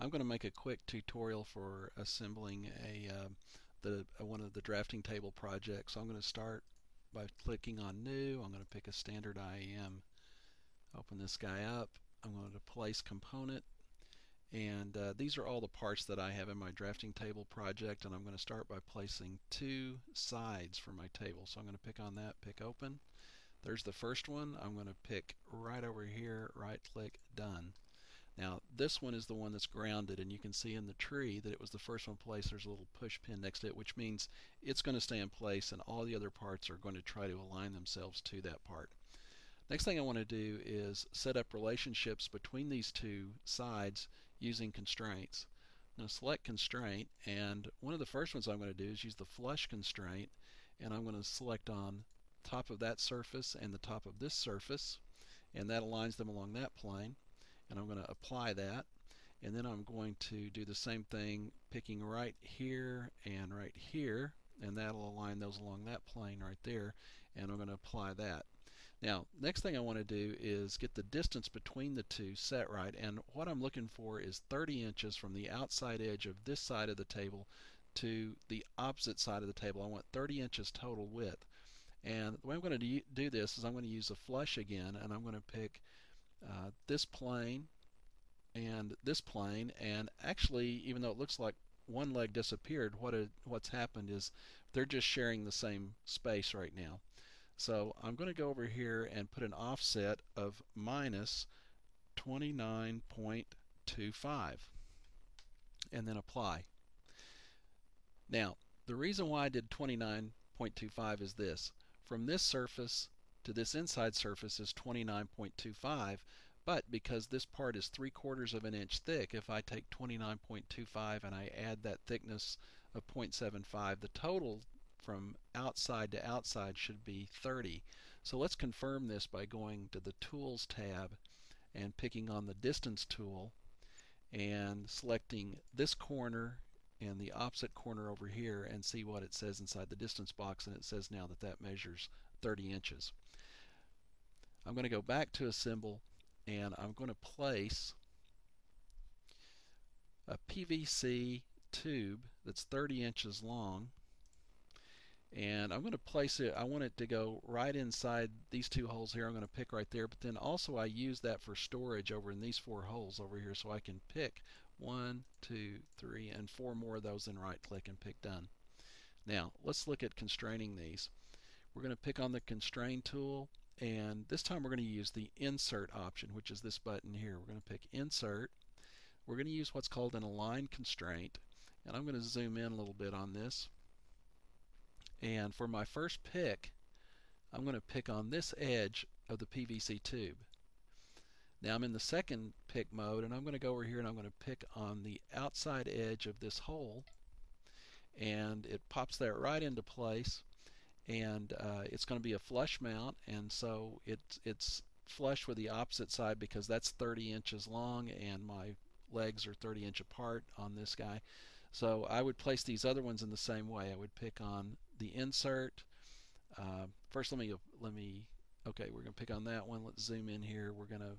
I'm going to make a quick tutorial for assembling a uh, the uh, one of the drafting table projects. I'm going to start by clicking on new. I'm going to pick a standard IAM. Open this guy up. I'm going to place component and uh, these are all the parts that I have in my drafting table project and I'm going to start by placing two sides for my table. So I'm going to pick on that, pick open. There's the first one. I'm going to pick right over here, right click, done. Now this one is the one that's grounded and you can see in the tree that it was the first one placed. There's a little push pin next to it which means it's going to stay in place and all the other parts are going to try to align themselves to that part. Next thing I want to do is set up relationships between these two sides using constraints. To select constraint and one of the first ones I'm going to do is use the flush constraint and I'm going to select on top of that surface and the top of this surface and that aligns them along that plane and I'm going to apply that and then I'm going to do the same thing picking right here and right here and that'll align those along that plane right there and I'm going to apply that. Now next thing I want to do is get the distance between the two set right and what I'm looking for is 30 inches from the outside edge of this side of the table to the opposite side of the table. I want 30 inches total width and the way I'm going to do this is I'm going to use a flush again and I'm going to pick uh, this plane and this plane. And actually even though it looks like one leg disappeared what what's happened is they're just sharing the same space right now. So I'm going to go over here and put an offset of minus 29.25 and then apply. Now the reason why I did 29.25 is this. From this surface to this inside surface is 29.25 but because this part is 3 quarters of an inch thick if I take 29.25 and I add that thickness of 0.75 the total from outside to outside should be 30 so let's confirm this by going to the tools tab and picking on the distance tool and selecting this corner and the opposite corner over here and see what it says inside the distance box and it says now that that measures 30 inches. I'm going to go back to assemble and I'm going to place a PVC tube that's 30 inches long and I'm going to place it I want it to go right inside these two holes here I'm going to pick right there but then also I use that for storage over in these four holes over here so I can pick one two three and four more of those and right click and pick done. Now let's look at constraining these. We're going to pick on the constrain tool and this time we're going to use the insert option which is this button here. We're going to pick insert. We're going to use what's called an align constraint. And I'm going to zoom in a little bit on this. And for my first pick I'm going to pick on this edge of the PVC tube. Now I'm in the second pick mode and I'm going to go over here and I'm going to pick on the outside edge of this hole. And it pops that right into place and uh, it's going to be a flush mount and so it's it's flush with the opposite side because that's 30 inches long and my legs are 30 inch apart on this guy. So I would place these other ones in the same way. I would pick on the insert uh, first let me let me okay we're gonna pick on that one. Let's zoom in here. We're gonna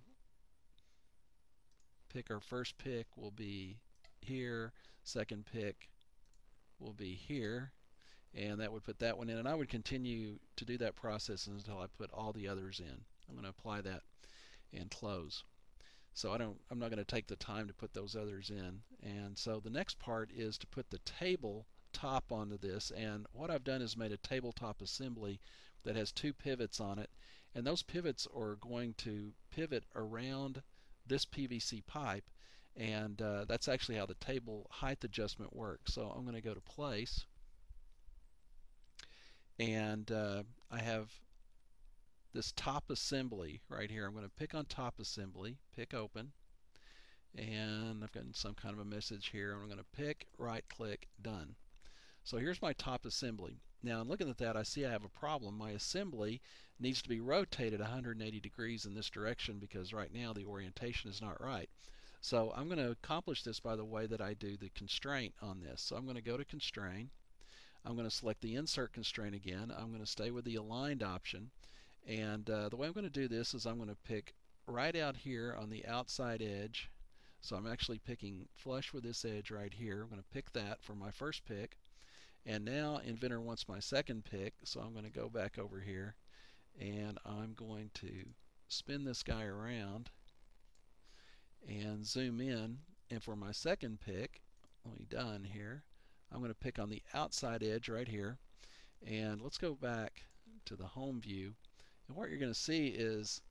pick our first pick will be here. Second pick will be here and that would put that one in and I would continue to do that process until I put all the others in. I'm going to apply that and close. So I don't I'm not going to take the time to put those others in and so the next part is to put the table top onto this and what I've done is made a tabletop assembly that has two pivots on it and those pivots are going to pivot around this PVC pipe and uh, that's actually how the table height adjustment works. So I'm going to go to place and uh, I have this top assembly right here. I'm going to pick on top assembly, pick open, and I've got some kind of a message here. I'm going to pick, right click, done. So here's my top assembly. Now looking at that I see I have a problem. My assembly needs to be rotated 180 degrees in this direction because right now the orientation is not right. So I'm going to accomplish this by the way that I do the constraint on this. So I'm going to go to constrain I'm going to select the insert constraint again. I'm going to stay with the aligned option. And uh, the way I'm going to do this is I'm going to pick right out here on the outside edge. So I'm actually picking flush with this edge right here. I'm going to pick that for my first pick. And now Inventor wants my second pick, so I'm going to go back over here and I'm going to spin this guy around and zoom in. And for my second pick, let me done here, I'm going to pick on the outside edge right here. And let's go back to the home view. And what you're going to see is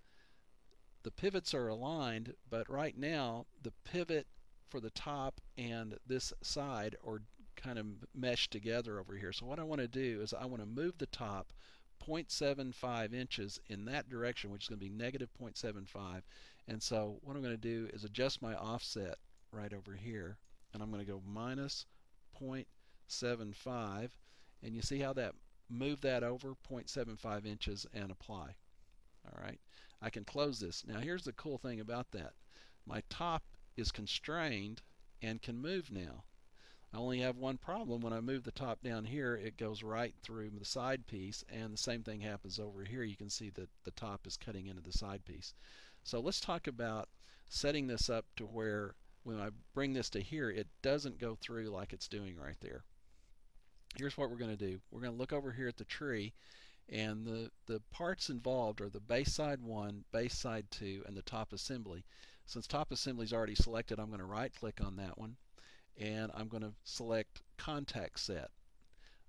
the pivots are aligned, but right now the pivot for the top and this side are kind of meshed together over here. So what I want to do is I want to move the top 0.75 inches in that direction, which is going to be negative 0.75. And so what I'm going to do is adjust my offset right over here. And I'm going to go minus 0.75. And you see how that move that over 0.75 inches and apply. All right. I can close this. Now here's the cool thing about that. My top is constrained and can move now. I only have one problem. When I move the top down here, it goes right through the side piece, and the same thing happens over here. You can see that the top is cutting into the side piece. So let's talk about setting this up to where when I bring this to here, it doesn't go through like it's doing right there. Here's what we're going to do. We're going to look over here at the tree, and the, the parts involved are the base side 1, base side 2, and the top assembly. Since top assembly is already selected, I'm going to right click on that one and I'm going to select contact set.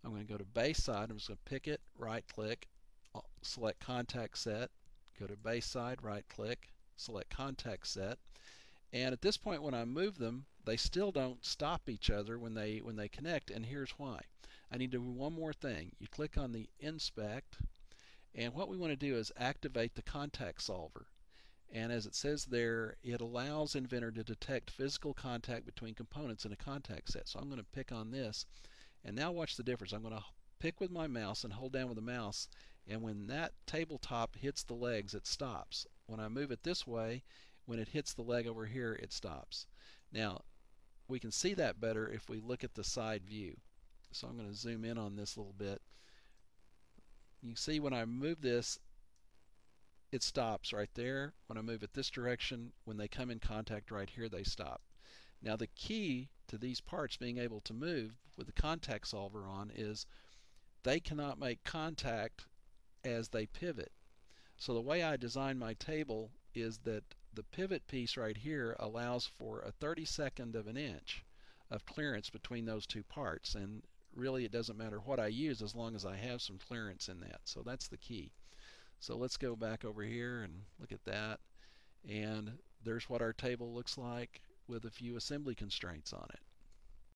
I'm going to go to base side, I'm just going to pick it, right click, uh, select contact set, go to base side, right click, select contact set. And at this point when I move them, they still don't stop each other when they when they connect and here's why. I need to do one more thing. You click on the inspect and what we want to do is activate the contact solver. And as it says there, it allows Inventor to detect physical contact between components in a contact set. So I'm going to pick on this. And now watch the difference. I'm going to pick with my mouse and hold down with the mouse. And when that tabletop hits the legs, it stops. When I move it this way, when it hits the leg over here, it stops. Now, we can see that better if we look at the side view. So I'm going to zoom in on this a little bit. You see when I move this, it stops right there. When I move it this direction, when they come in contact right here, they stop. Now the key to these parts being able to move with the contact solver on is they cannot make contact as they pivot. So the way I design my table is that the pivot piece right here allows for a 32nd of an inch of clearance between those two parts and really it doesn't matter what I use as long as I have some clearance in that. So that's the key. So let's go back over here and look at that. And there's what our table looks like with a few assembly constraints on it.